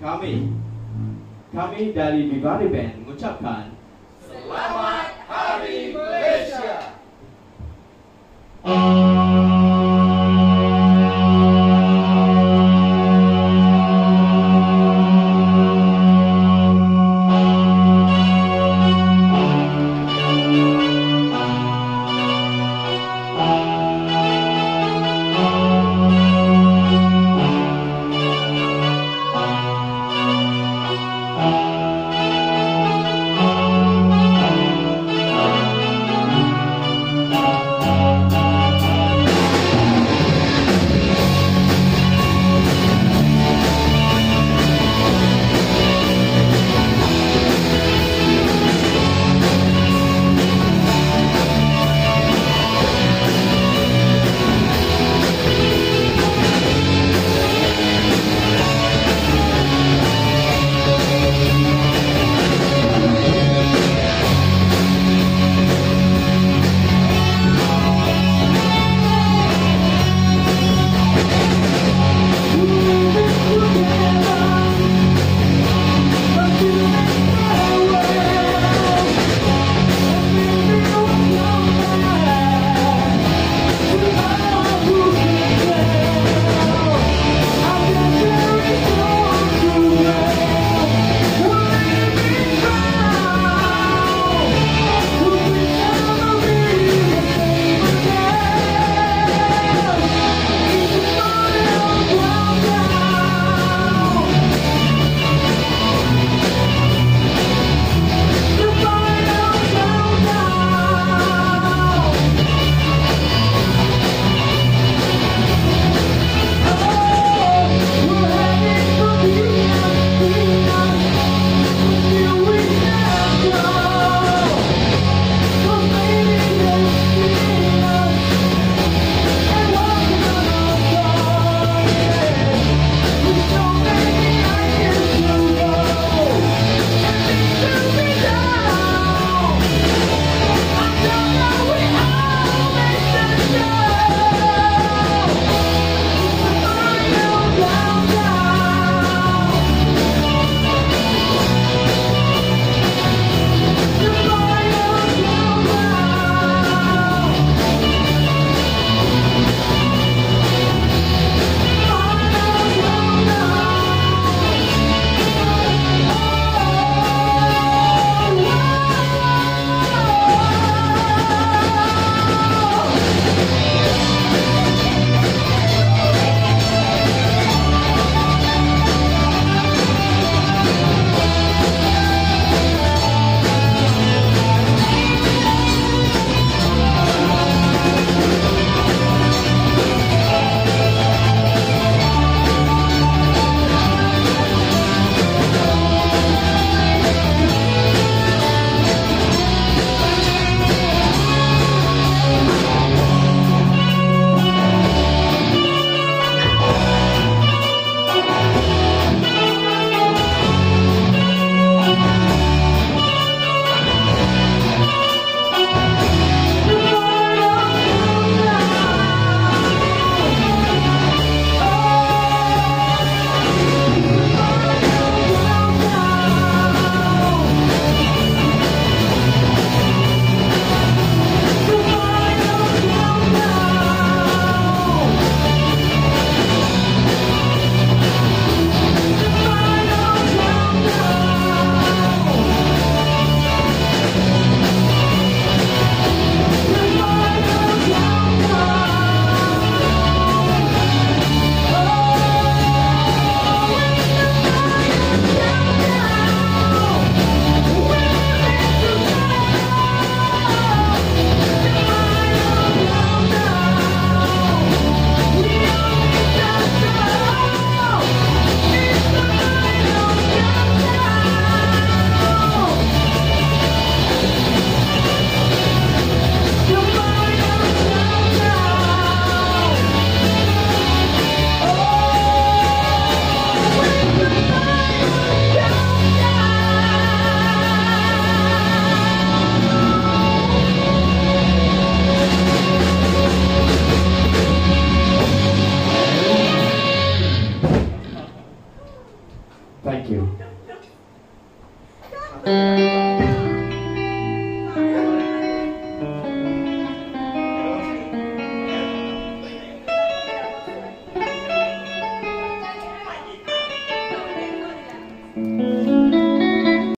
Kami Kami dari Vivari Band mengucapkan Selamat Hari Malaysia. Thank you. Mm.